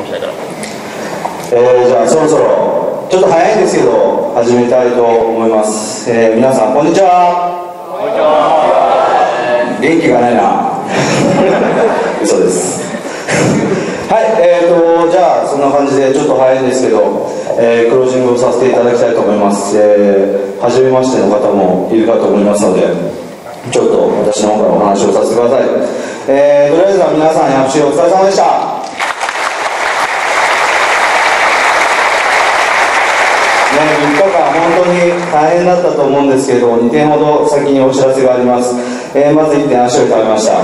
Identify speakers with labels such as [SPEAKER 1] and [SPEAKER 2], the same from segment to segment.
[SPEAKER 1] 込みしたいから。
[SPEAKER 2] えー、じゃあそろそろちょっと早いんですけど始めたいと思います、えー、皆さんこんにちは。こんにちは。元気がないな。嘘です。はいえーとじゃあそんな感じでちょっと早いんですけど、えー、クロージングをさせていただきたいと思います、えー、初めましての方もいるかと思いますのでちょっと私の方からお話をさせてください、えー、とりあえずは皆さん役所お疲れ様でした3日間本当に大変だったと思うんですけど2点ほど先にお知らせがあります、えー、まず1点足を痛めました、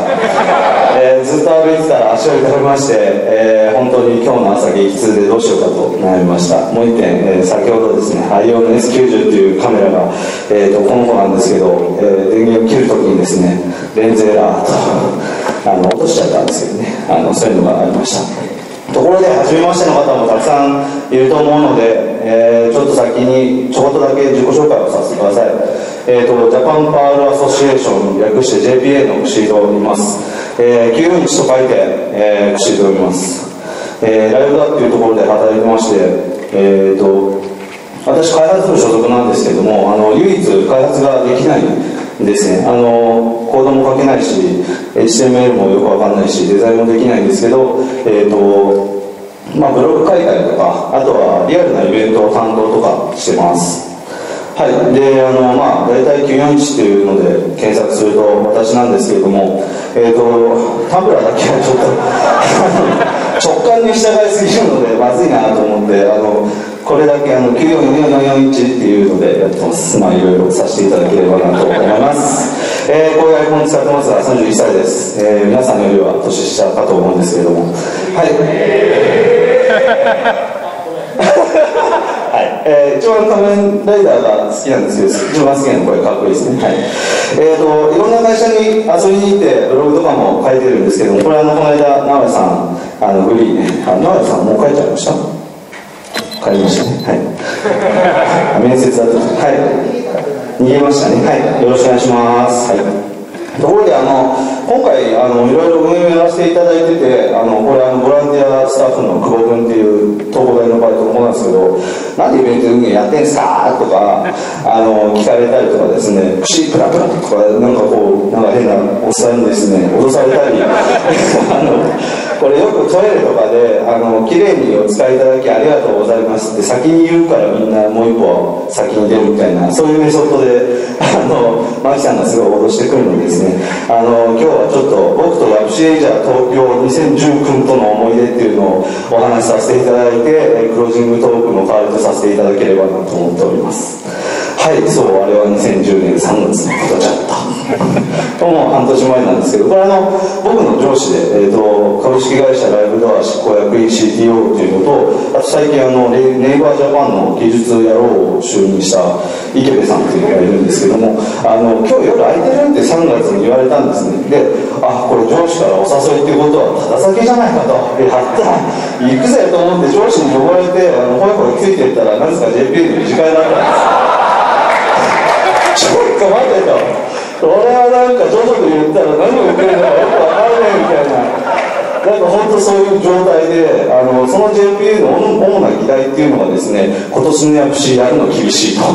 [SPEAKER 2] えー、ずっと歩いてたら足を痛めまして、えー、本当に今日の朝激痛でどうしようかと悩みました。もう1点、え先ほどですねハイオン S90 っていうカメラが、えーと、この子なんですけど、え電源を切るときにですねレンズエラーとあの落としちゃったんですけどね。あのそういうのがありました。ところで初めましての方もたくさんいると思うので、ょっと先にちょこっとだけ自己紹介をさせてください、えーと、ジャパンパールアソシエーション略して JPA の串井といます、えー、9日と書いて、えー、串井と呼びます、えー、ライブだっていうところで働いてましてえっ、ー、と私開発部所属なんですけどもあの唯一開発ができないですね。あのコードも書けないし HTML もよくわかんないしデザインもできないんですけどえっ、ー、とまあブログ書いたりとかあとはリアルなイベントを担当とかしてます。はい。であのまあ大体941っていうので検索すると私なんですけれどもえっ、ー、とタブラだけはちょっと 直感に従いすぎるのでまずいなと思ってあのこれだけあの944441っていうのでやってますまあいろいろさせていただければなと思いますえー、こういうアイコン使ってますが31歳です、えー、皆さんよりは年下かと思うんですけれども。はい。はい、えー、一番仮面ライダーが好きなんですけど一番好きなのこれかっこいいですね。はい。えーと、いろんな会社に遊びに行ってブログとかも書いてるんですけどもこれあのこの間直江さんあのグリーねあ直江さんもう書いちゃいました？帰りましたね。はい。面接だとはい。逃げましたね。はい。よろしくお願いします。はい。ところであの今回あのいろいろ運営をやらせていただいててあのこれあのボランティアスタッフの久保君っていう東大のバイトの子なんですけど「なんでイベント運営やってんすか?」とかあの聞かれたりとかですね「串プラプラ」とかなんかこうなんか変なおっさんにですね脅されたり あのこれよくトイレとかで「あの綺麗にお使いいただきありがとうございます」って先に言うからみんなもう一歩先に出るみたいなそういうメソッドであのマキさんがすごい脅してくるのですね。あの今日はちょっと僕とヤプシエイジャー東京2019との思い出っていうのをお話しさせていただいてクロージングトークの代わりとさせていただければなと思っております。はいそうあれは2010年3月のことじゃった。もう半年前なんですけどこれあの僕の上司で、えーと、株式会社ライブドア執行役員 CTO っていうのとあと最近あのネイバージャパンの技術野郎を就任した池部さんっていうのがいるんですけどもあの今日夜空いてるって3月に言われたんですね。であこれ上司からお誘いっていうことはただ酒じゃないかと。やった行くぜと思って上司に呼ばれてあのほやほやついてったらなぜか JPA の理事会だったんですちょっと待てと。俺はなんかジョジョで言ったら何を言ってるのかよくわからないみたいな。なんか本当そういう状態であのその JPA の主な議題っていうのがですね今年のヤプシやるの厳しいと。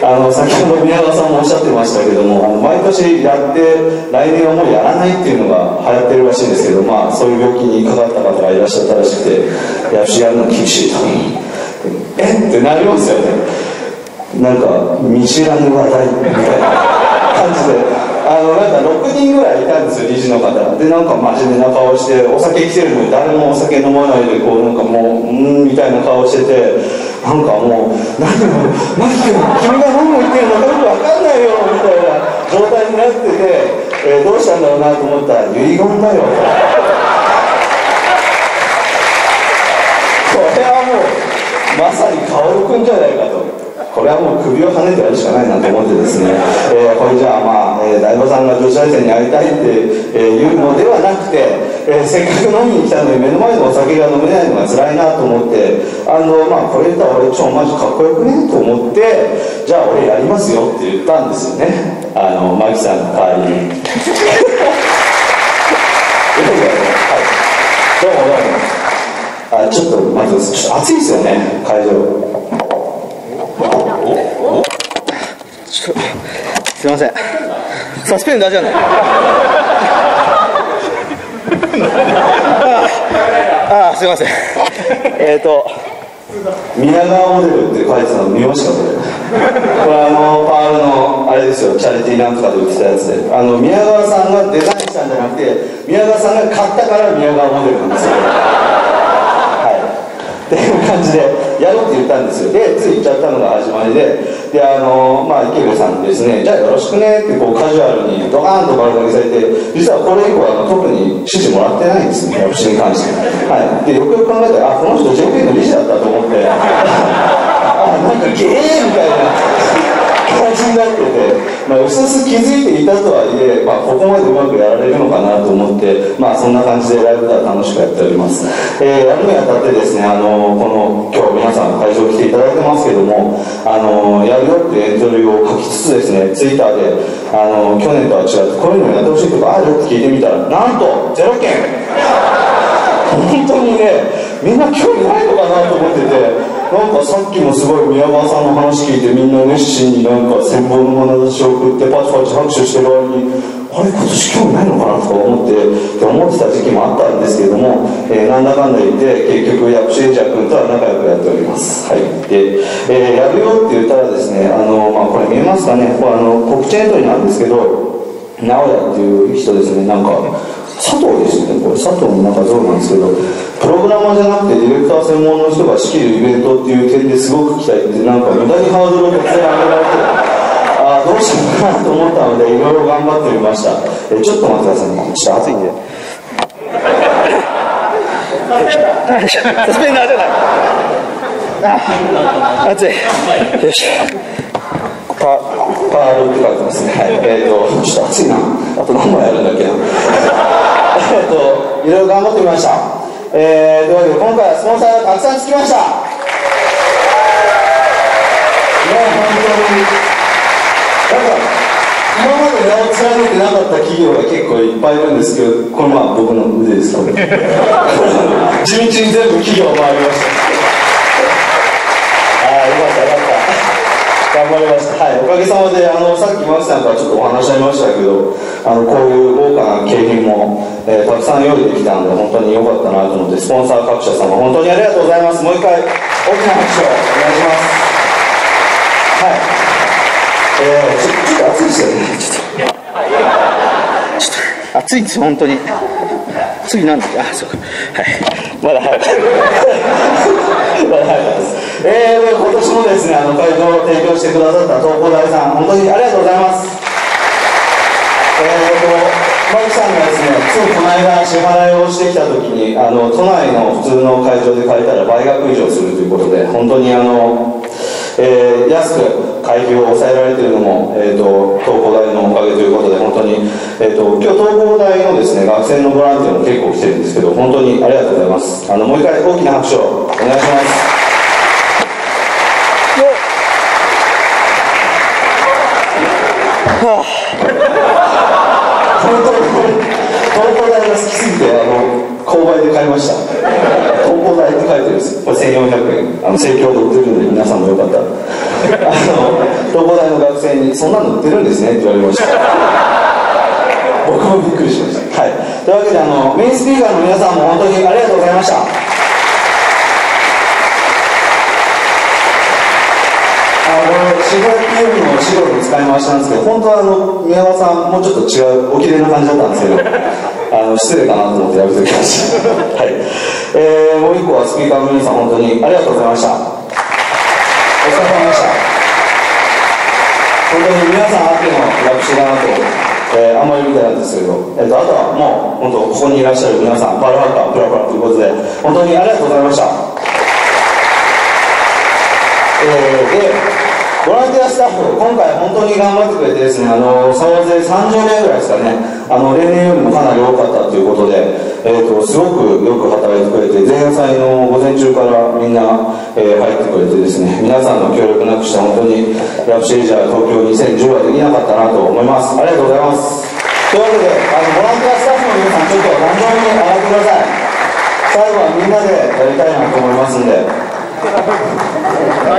[SPEAKER 2] あの先ほど宮川さんもおっしゃってましたけどもあの毎年やって来年はもうやらないっていうのが流行ってるらしいんですけどまあそういう病気にかかった方がいらっしゃったらしくてヤプシやるの厳しいと。え？ってなりますよね。なんか見知らぬ話題みたいな感じであのなんか6人ぐらいいたんですよ理事の方でなんか真面目な顔してお酒来てるのに誰もお酒飲まないでこうなんかもううんみたいな顔しててなんかもう「何をマキ君君が何を言ってるのかよく分かんないよ」みたいな状態になってて、えー、どうしたんだろうなと思ったら「遺言だよ」これはもうまさに薫君じゃないかと。これはもう首をはねてやるしかないなと思ってですね、えー、これじゃあまあ、えー、大悟さんが女子大生に会いたいって、えー、いうのではなくて、えー、せっかく飲みに来たのに目の前のお酒が飲めないのが辛いなと思ってあのまあこれ言ったら俺超マジかっこよくねと思ってじゃあ俺やりますよって言ったんですよね。あのマキさんの代わりに。はい。どうもどうも。あちょっと待ってください。ちょっと暑いですよね会場。
[SPEAKER 1] ちょっとすいません。サスペンダーじゃない。ああすいません。えっ、ー、と
[SPEAKER 2] 宮川モデルって書いてたの見ましたこれ。これあのパールのあれですよチャリティーなんとかで売ってたやつで。あの宮川さんがデザインしたんじゃなくて宮川さんが買ったから宮川モデルなんですよ。はい。っていう感じでやろうって言ったんですよ。でつい行っちゃったのが始まりで。であのまあ池部さんですね。じゃあよろしくねってこうカジュアルにドカーンと丸投げされて実はこれ以降あの特に指示もらってないんですね。私に関しては。い。でよくよく考えたらあこの人 JP の理事だったと思って。あ なんかゲーまあ、うすうす気づいていたとはいえ、まあ、ここまでうまくやられるのかなと思って、まあ、そんな感じでライブでは楽しくやっております、えー、やるにあたってですねあのこの今日皆さん会場来ていただいてますけどもあのやるよってエントリーを書きつつですねツイッターであの去年とは違ってこういうのやってほしいとかあるって聞いてみたらなんと0件。本当にねみんな興味ないのかなと思っててなんかさっきもすごい宮川さんの話聞いてみんな熱心になんか羨望の眼差しを送ってパチパチ拍手してる割にあれ今年興味ないのかなとか思ってって思ってた時期もあったんですけども、えー、なんだかんだ言って結局薬師エジャ君とは仲良くやっております。はい。で、えー、やるよって言ったらですねあの、まあ、これ見えますかね？これあの告知エントリーなんですけど直哉っていう人ですね。なんか佐藤ですね。これ佐藤のなんか像なんですけどプログラマーじゃなくてディレクター専門の人が仕切るイベントっていう点ですごく期待ってなんか無駄にハードルを突然上げられてああどうしようかなと思ったのでいろいろ頑張ってみました。えちょっと待ってくださいね。ちょっと暑い。んで
[SPEAKER 1] サスペンダーじゃないあ暑いよし
[SPEAKER 2] パパールって書いてますねはいえっ、ー、とちょっと暑いなあと何枚やるんだっけなえっといろいろ頑張ってみましたえー、というわけで今回はスポンサーがたくさんつきました。ね本当になんか今まで名を連ねてなかった企業が結構いっぱいいるんですけどこれまあ僕の腕ですか地道に全部企業回りました。ああよかったよかった。頑張りました。はいおかげさまであのさっきマキさんからちょっとお話ありましたけどあのこういう豪華な景品もえー、たくさん用意できたんで本当に良かったなと思ってスポンサー各社様本当にありがとうございます。もう一回大きな拍手をお願いします。はい。えー、ちょちょっと暑いですよね。ちょっ
[SPEAKER 1] とちょっと暑いです本当に。次なんだ。あそうはい。まだ早く。
[SPEAKER 2] まだ早くです。えー、今年もですねあの会場を提供してくださった東工大さん本当にありがとうございます。マキさんがですねついこの間支払いをしてきた時にあの都内の普通の会場で借りたら倍額以上するということで本当にあの、えー、安く会費を抑えられているのも、えーと、東工大のおかげということで本当に、えーと、今日東工大のですね学生のボランティアも結構来てるんですけど本当にありがとうございます。あのもう一回大きな拍手をお願いします買いました東工大って書いてるんですこれ1400円あの盛況で売ってるんで皆さんもよかった。らあの東工大の学生に「そんなの売ってるんですね」って言われました。僕もびっくりしました。はい。というわけであのメインスピーカーの皆さんも本当にありがとうございました。4 0 0の資料の使い回しなんですけど本当はあの宮川さんもうちょっと違うおきれいな感じだったんですけどあの失礼かなと思ってやめておきましたはい、えー、もう一個はスピーカーの皆さん本当にありがとうございました。お疲れ様でした。本当に皆さんあっての役所だなと、えー、あんまり見てないんですけど、えーと、あとはもう本当ここにいらっしゃる皆さんパルハッカープラプラということで本当にありがとうございましたえー、でボランティアスタッフ、今回本当に頑張ってくれてですね、あの総勢30名ぐらいですかね、あの例年よりもかなり多かったということで、えーと、すごくよく働いてくれて、前夜祭の午前中からみんな、えー、入ってくれてですね、皆さんの協力なくして本当にラプシェイジャー東京2010はできなかったなと思います。ありがとうございます。というわけで、あのボランティアスタッフの皆さん、ちょっと壇上に上がってください。最後はみんなでやりたいなと思いますんで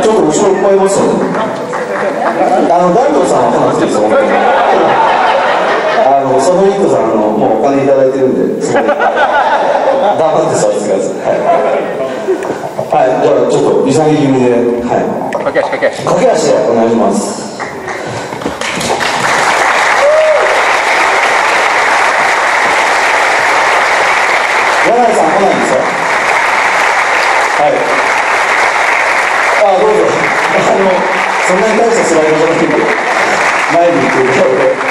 [SPEAKER 2] ちょっと後ろいっぱいいますよねあの大悟さんは来なくていいです本当にあのソフリットさんあのもうお金いただいてるんでそ黙って座ってくださいはい、はい、じゃあちょっと潔気味ではい。
[SPEAKER 1] 駆け足駆け足
[SPEAKER 2] 駆け足でお願いします柳井さん来ないんですよはいあどうぞあのそんなに大したスライドじゃなくて前に行って今日で。